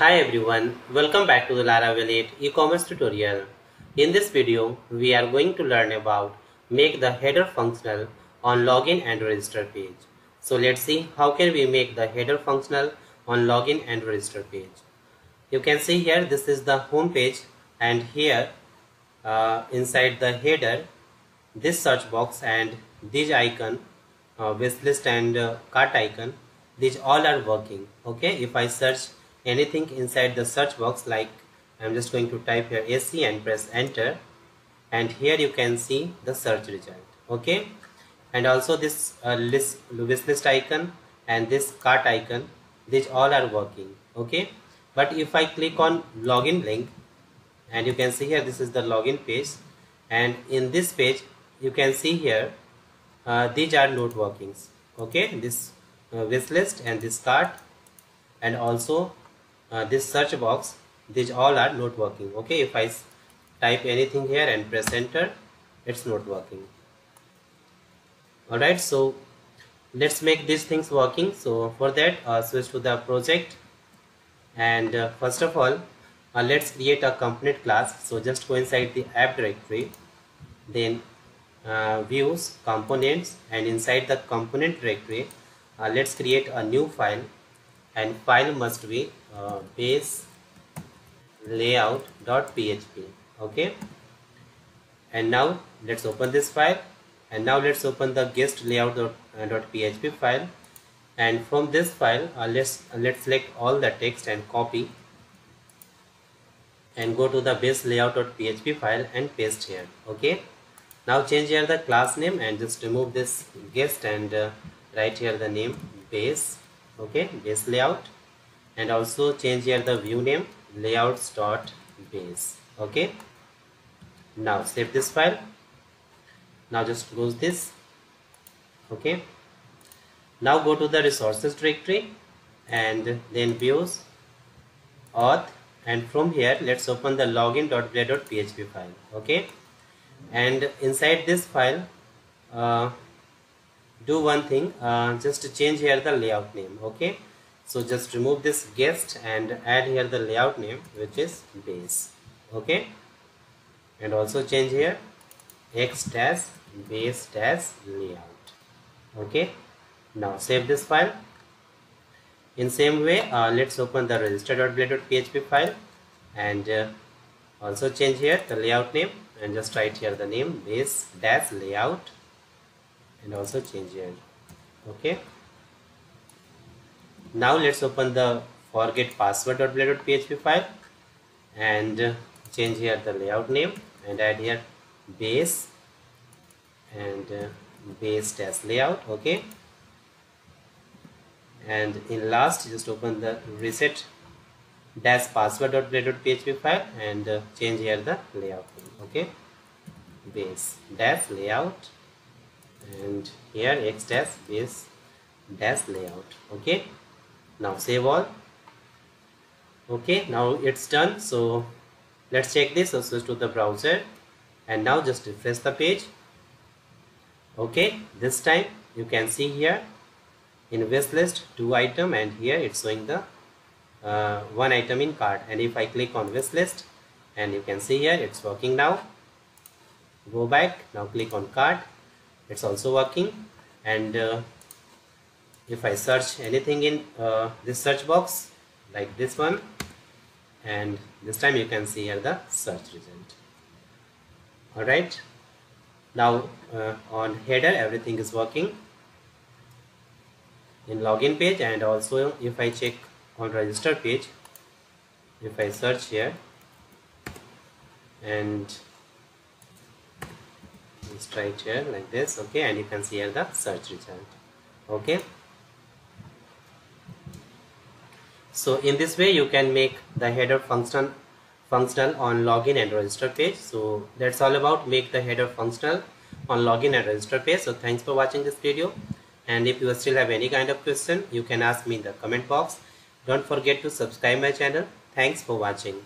Hi everyone, welcome back to the Laravel 8 e-commerce tutorial. In this video, we are going to learn about make the header functional on login and register page. So let's see how can we make the header functional on login and register page. You can see here this is the home page and here uh, inside the header this search box and this icon uh, list and uh, cart icon these all are working okay if I search anything inside the search box like I'm just going to type here AC and press enter and here you can see the search result okay? And also this uh, list wish list icon and this cart icon these all are working okay? But if I click on login link and you can see here this is the login page and in this page you can see here uh, these are not workings okay? This uh, list and this cart and also uh, this search box these all are not working. Okay if I type anything here and press enter it's not working. Alright so let's make these things working. So for that uh, switch to the project. And uh, first of all uh, let's create a component class. So just go inside the app directory. Then uh, views components and inside the component directory uh, let's create a new file and file must be uh, base layout.php okay? And now let's open this file. And now let's open the guest layout.php uh, file. And from this file uh, let's uh, let's select all the text and copy. And go to the base layout.php file and paste here. Okay? Now change here the class name and just remove this guest and uh, write here the name base okay base layout and also change here the view name layouts dot base okay. Now save this file. Now just close this. Okay. Now go to the resources directory and then views auth and from here let's open the login.blade.php file. Okay. And inside this file uh, do one thing uh, just change here the layout name okay? So just remove this guest and add here the layout name which is base okay? And also change here x dash base dash layout okay? Now save this file. In same way uh, let's open the register.blade.php file and uh, also change here the layout name and just write here the name base dash layout and also change here. Okay? Now let's open the forget password.blade.php file and change here the layout name and add here base and uh, base dash layout okay? And in last just open the reset dash password.blade.php file and uh, change here the layout okay? Base dash layout and here x dash base dash layout. Okay? Now save all. Okay? Now it's done. So let's check this. So switch to the browser. And now just refresh the page. Okay? This time you can see here in wish list two item and here it's showing the uh, one item in cart and if I click on wish list and you can see here it's working now. Go back. Now click on cart it's also working. And uh, if I search anything in uh, this search box like this one and this time you can see here the search result. Alright now uh, on header everything is working. In login page and also if I check on register page if I search here and let's here like this okay and you can see here the search result okay. So in this way you can make the header function functional on login and register page. So that's all about make the header functional on login and register page. So thanks for watching this video. And if you still have any kind of question you can ask me in the comment box. Don't forget to subscribe my channel. Thanks for watching.